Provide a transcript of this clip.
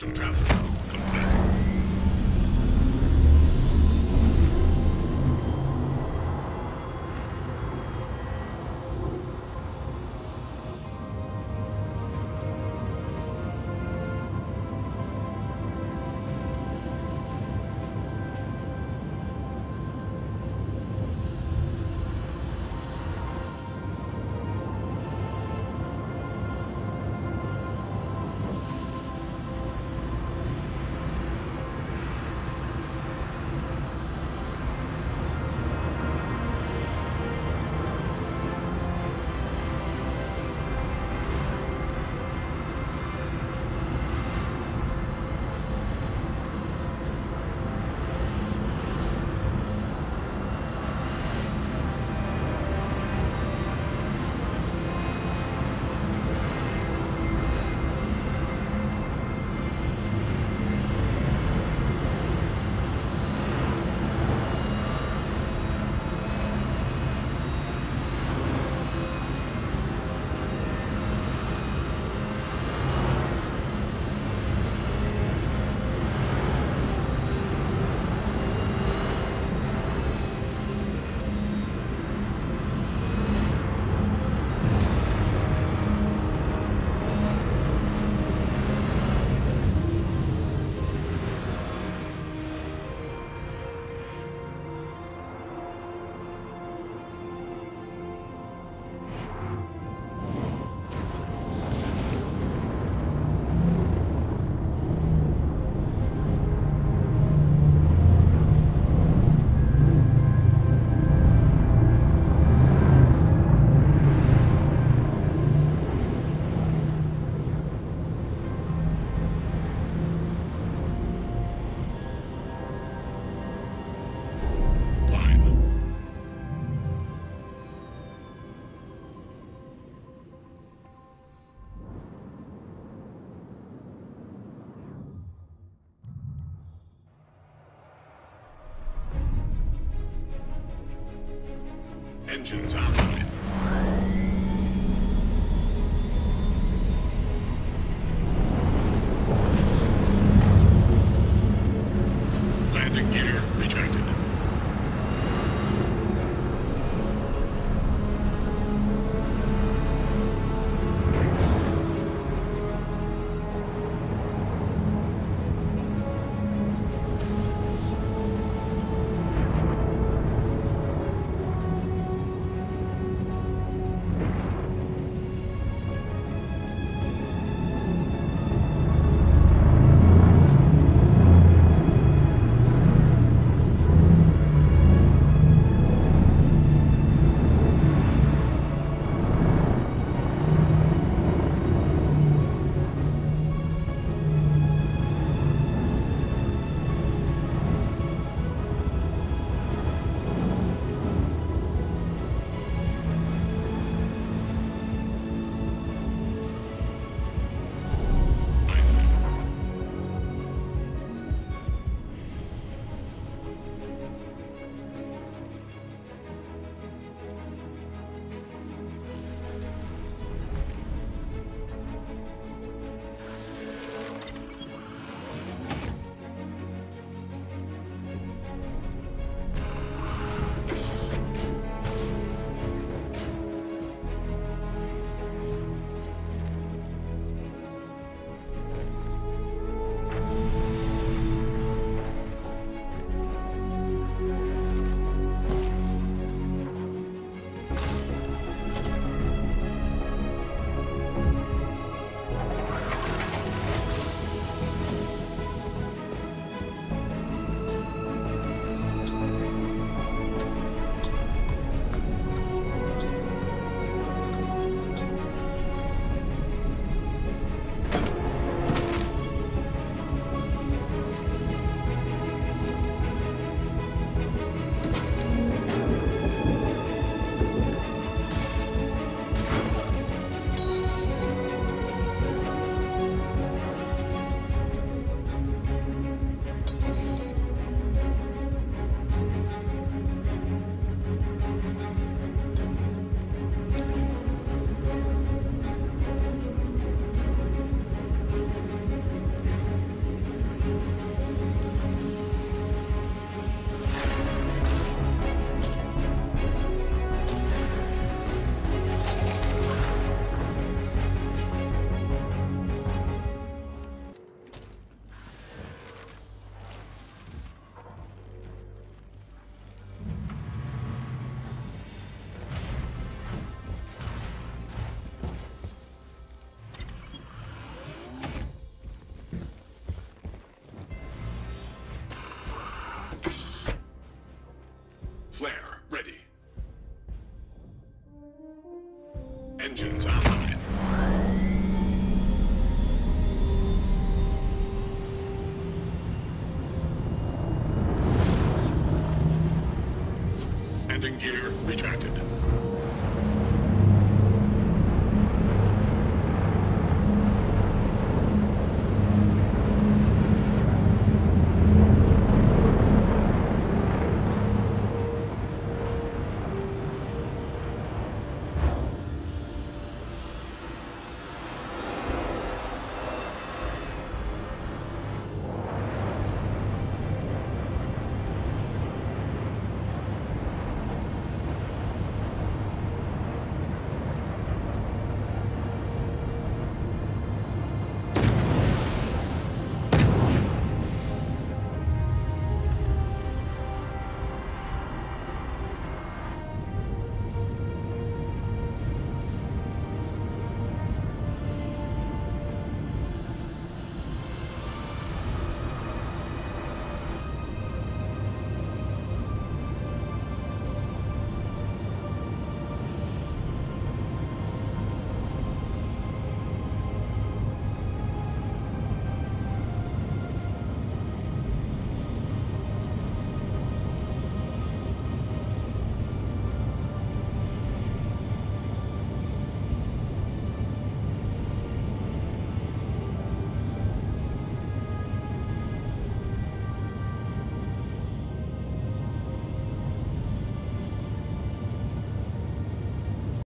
Quantum travel Engines